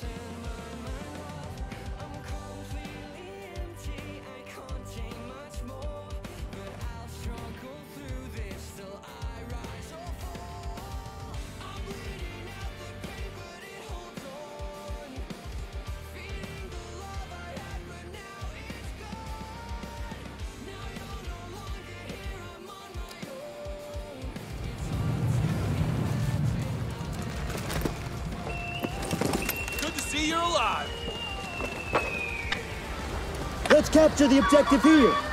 pretend Capture the objective here.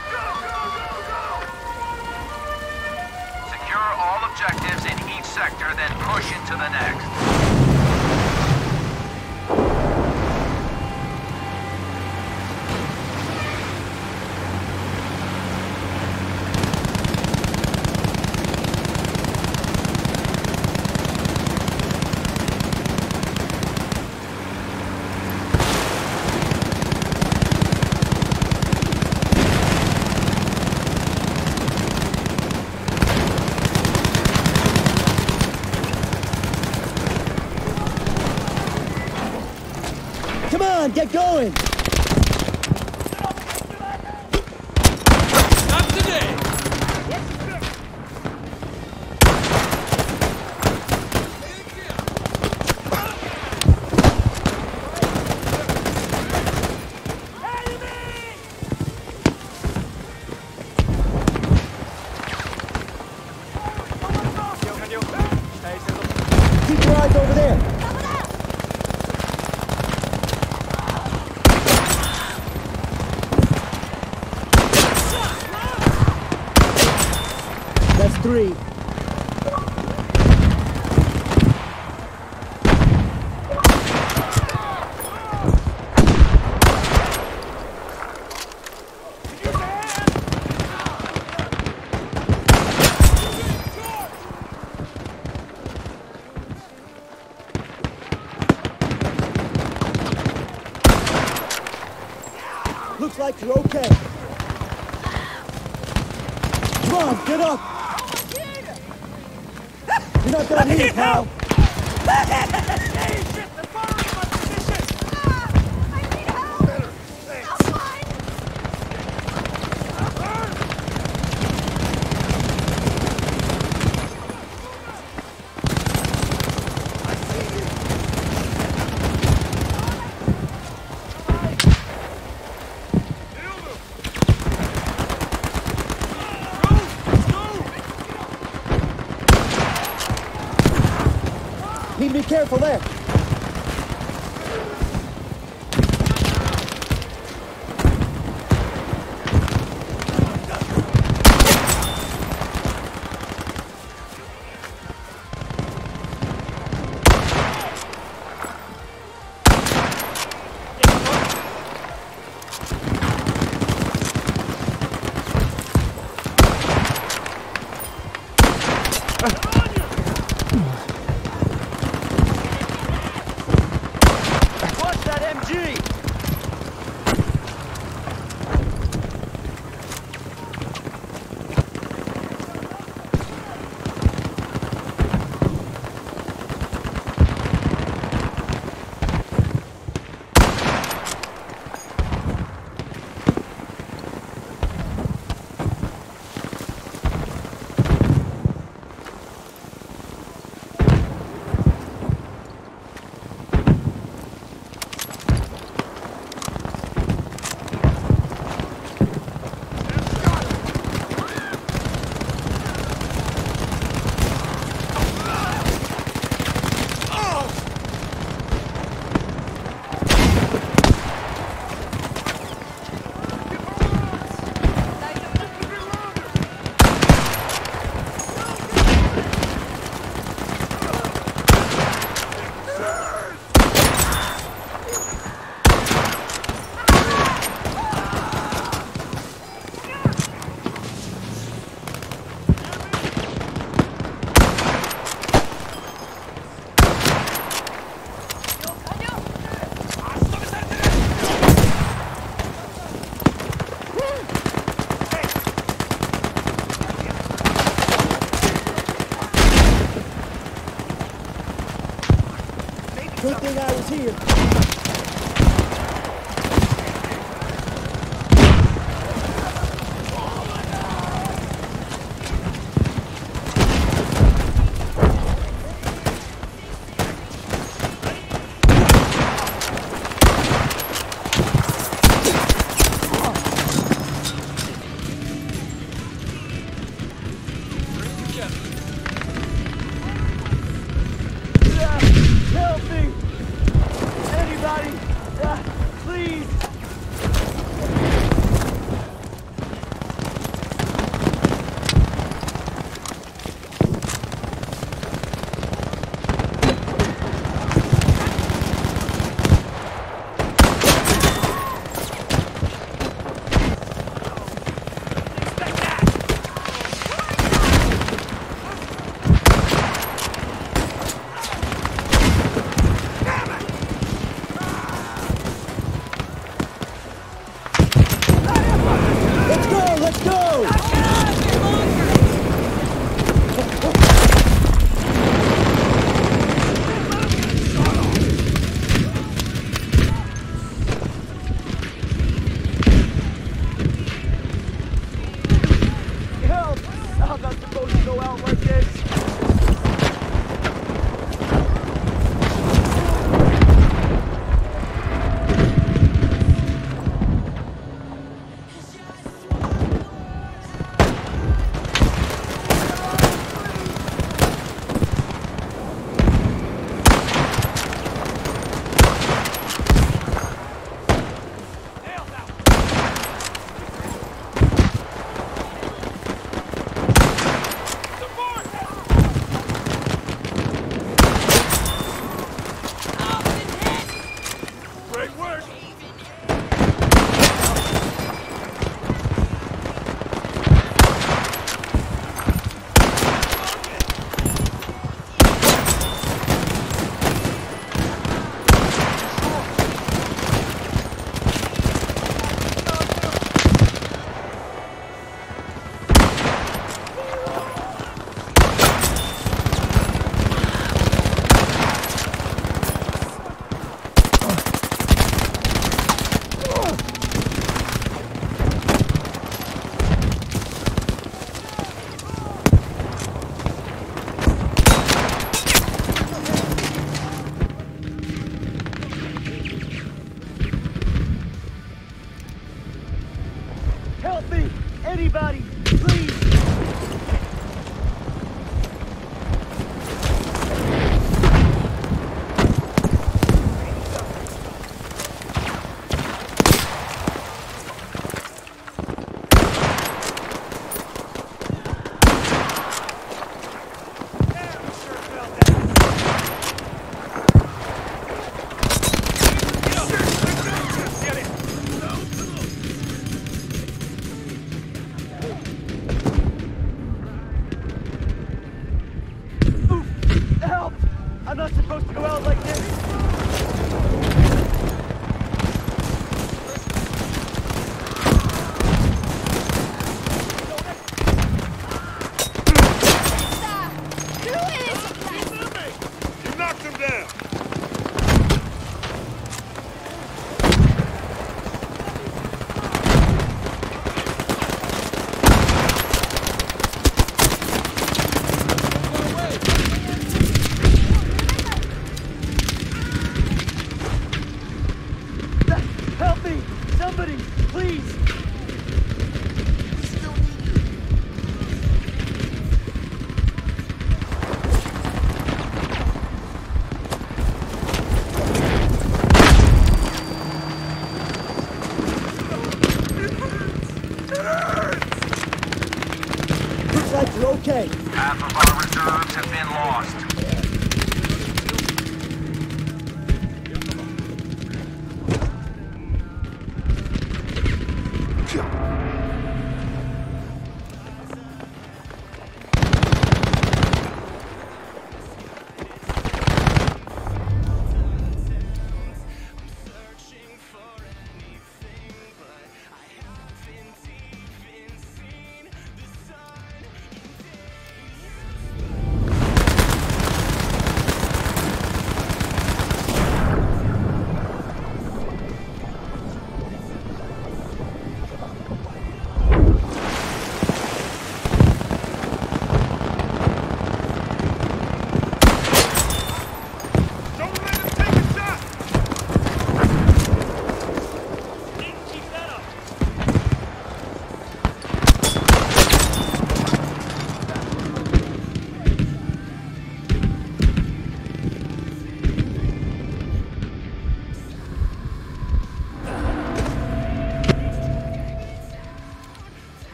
You're okay. Come on, get up. You're not done here, pal. rifle there.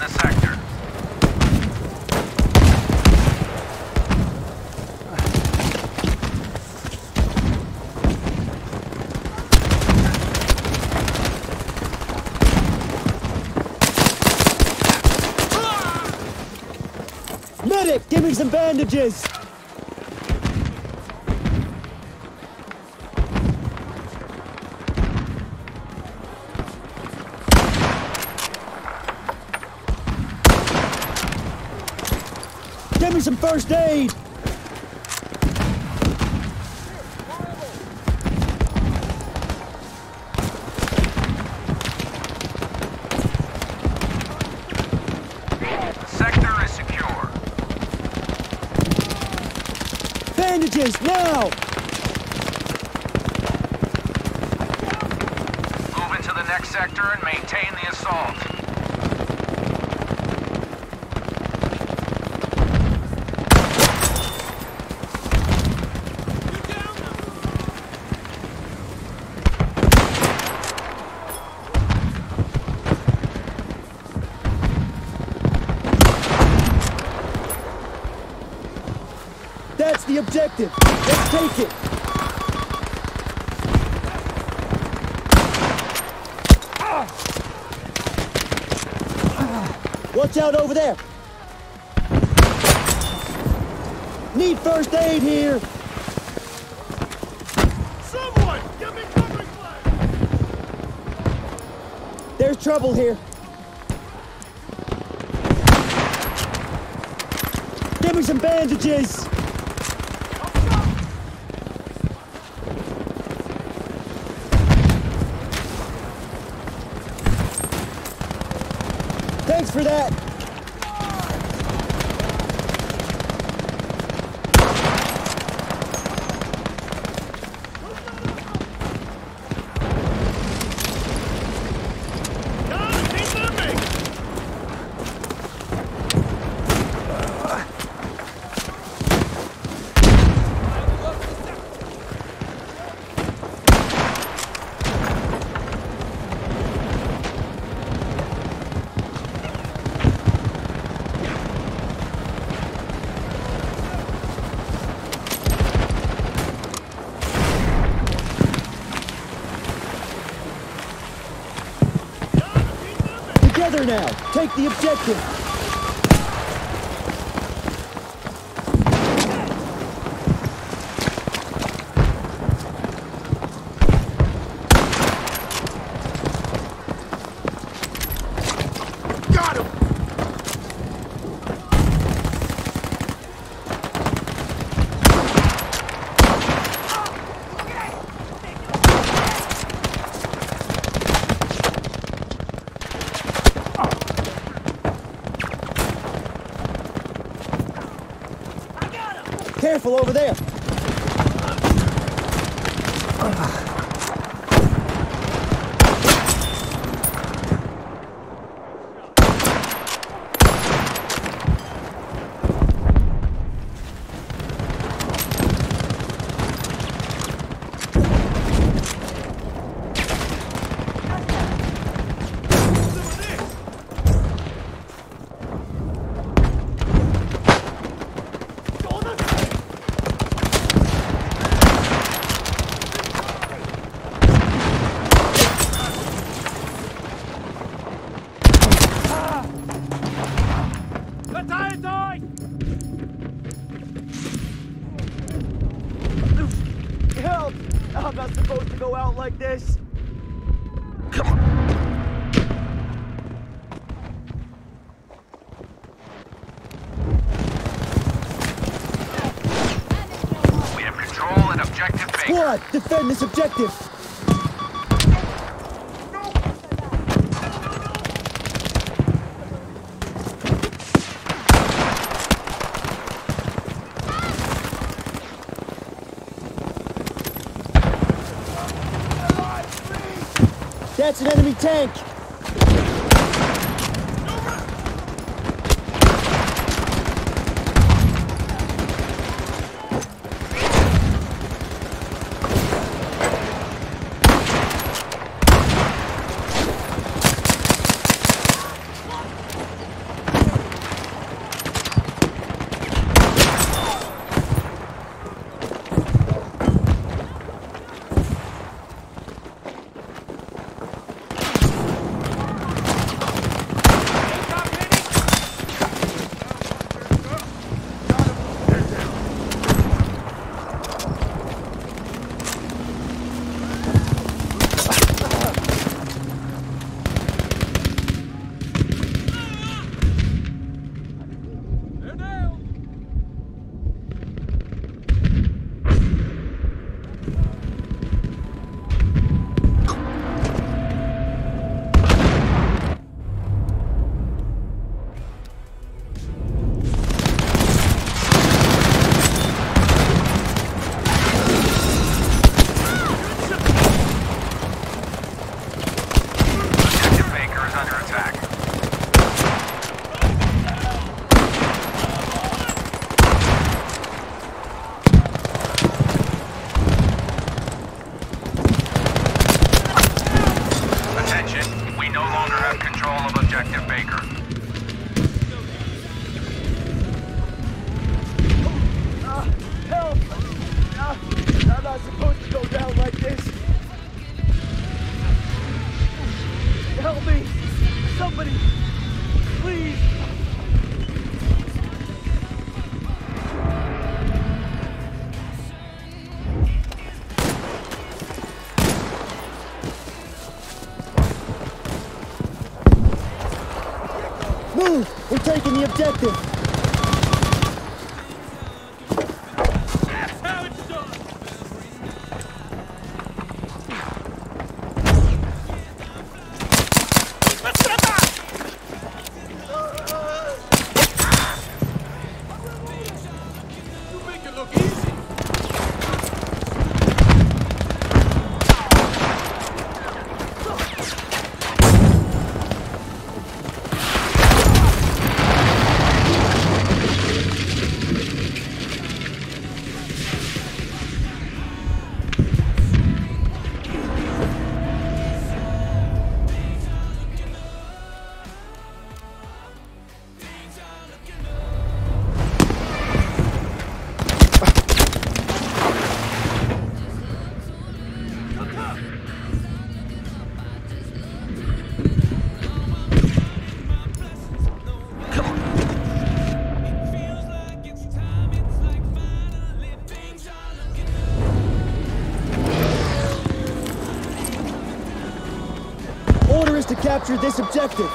The sector. Medic, give me some bandages! First aid! The sector is secure. Bandages, now! Move into the next sector and maintain the assault. That's the objective! Let's take it! Watch out over there! Need first aid here! Someone! Give me covering fire! There's trouble here! Give me some bandages! For that! Now! Take the objective! Careful over there! defend this objective. That's an enemy tank! Эпик! capture this objective.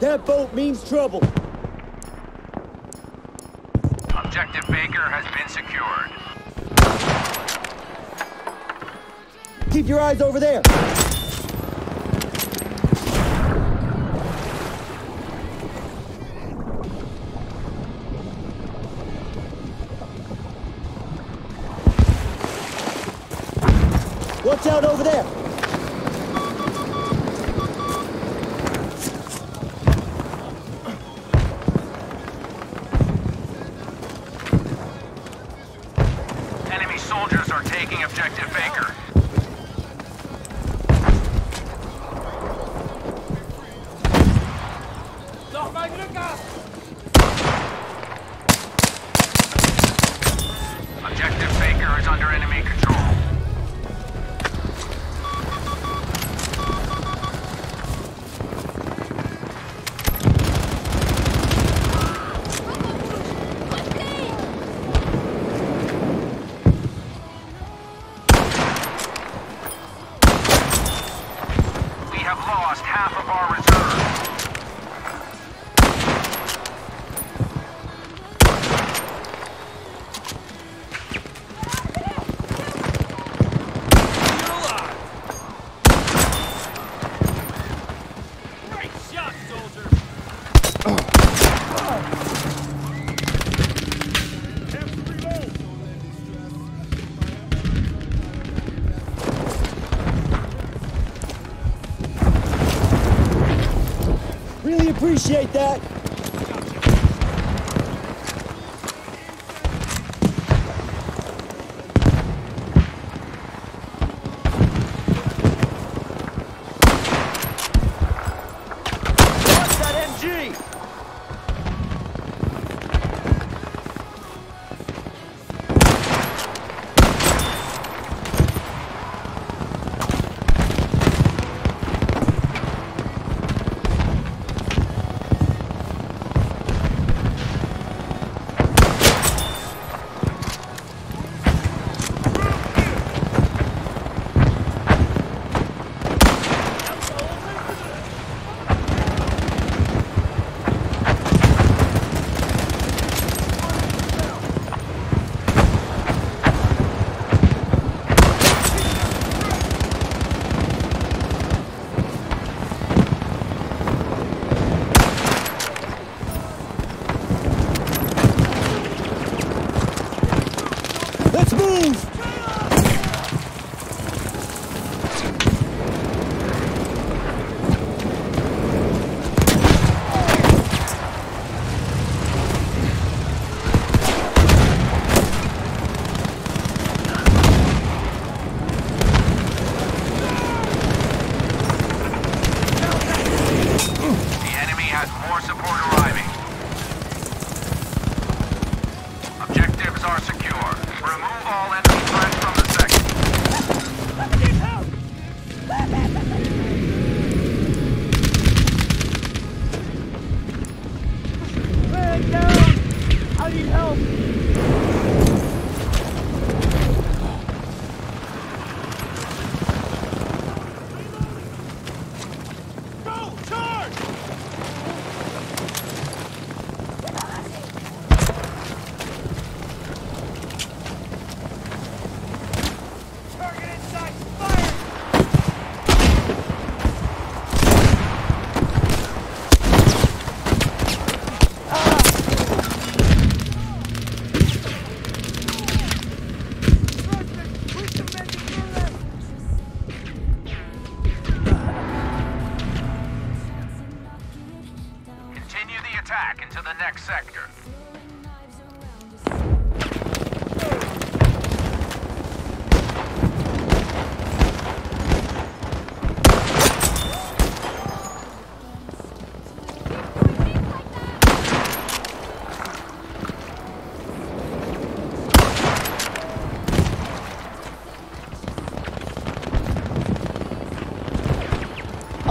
That boat means trouble. Objective Baker has been secured. Keep your eyes over there! Watch out over there! lost half of our reserves. appreciate that.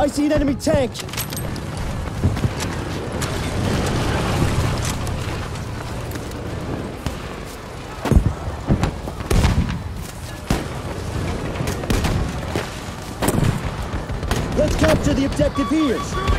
see an enemy tank. Let's capture the objective here.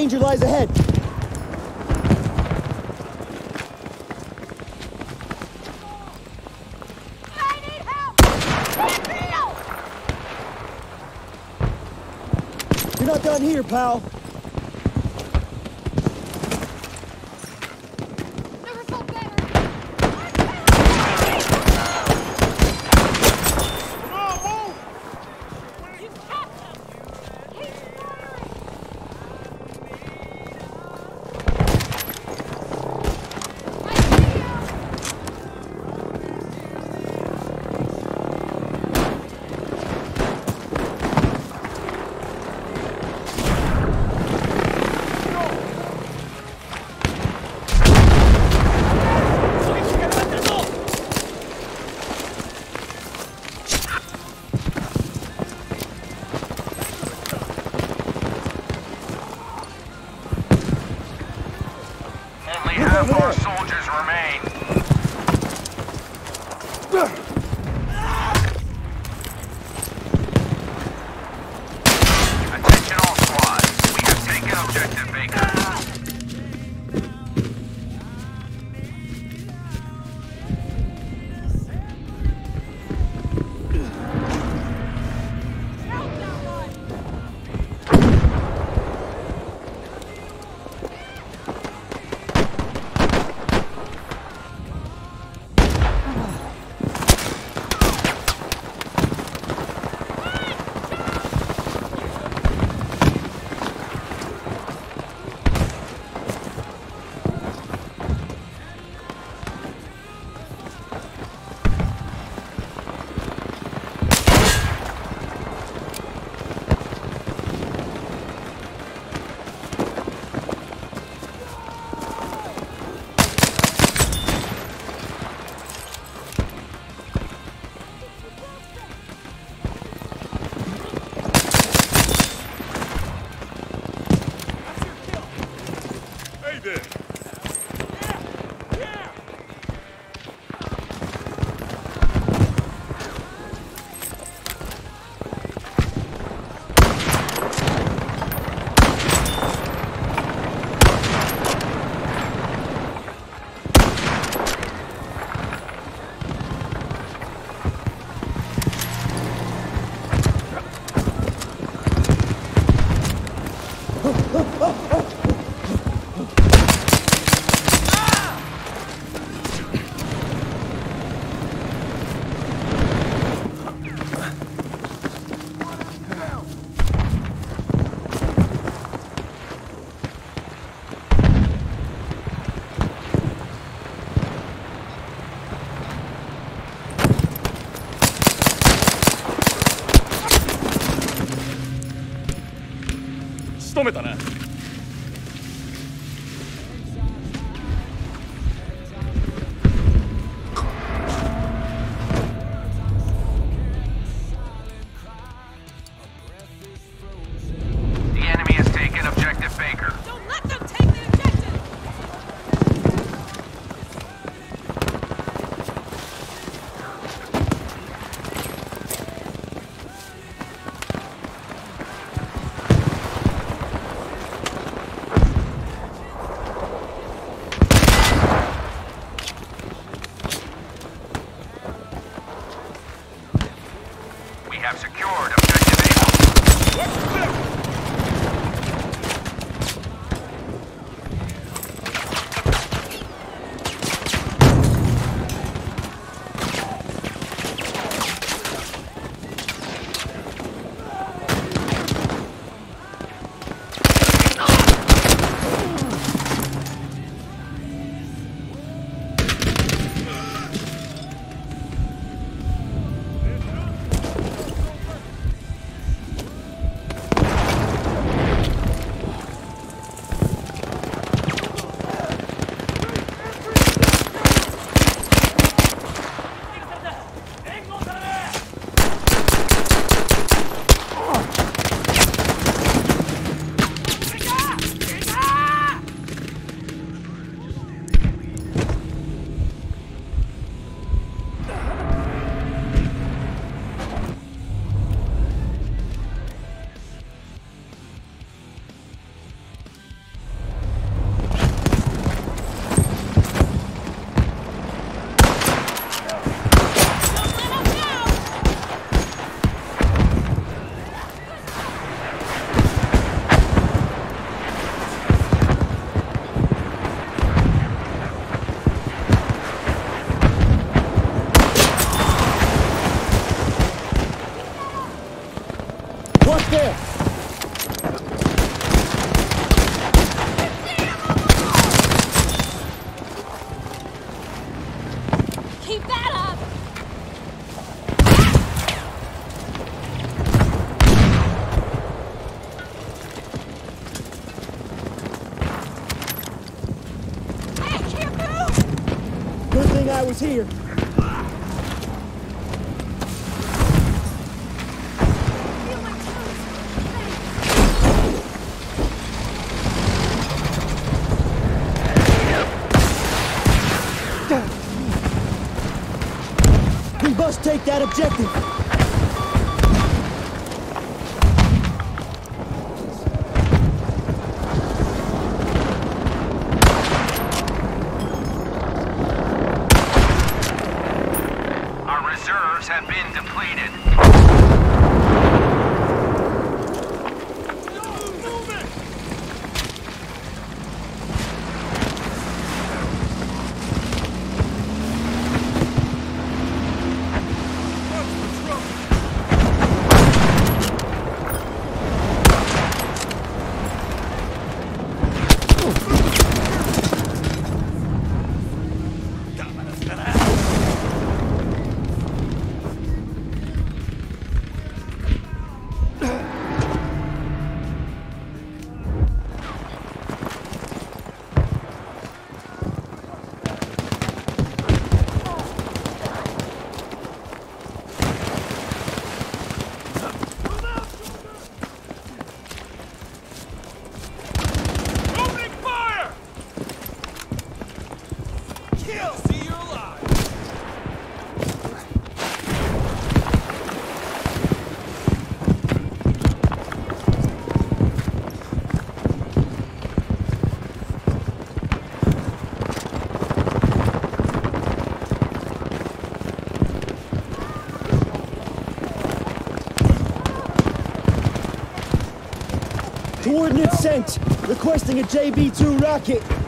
danger lies ahead. You're not done here, pal. めたね。What's this! Good thing I was here. Sent. Requesting a JB-2 rocket.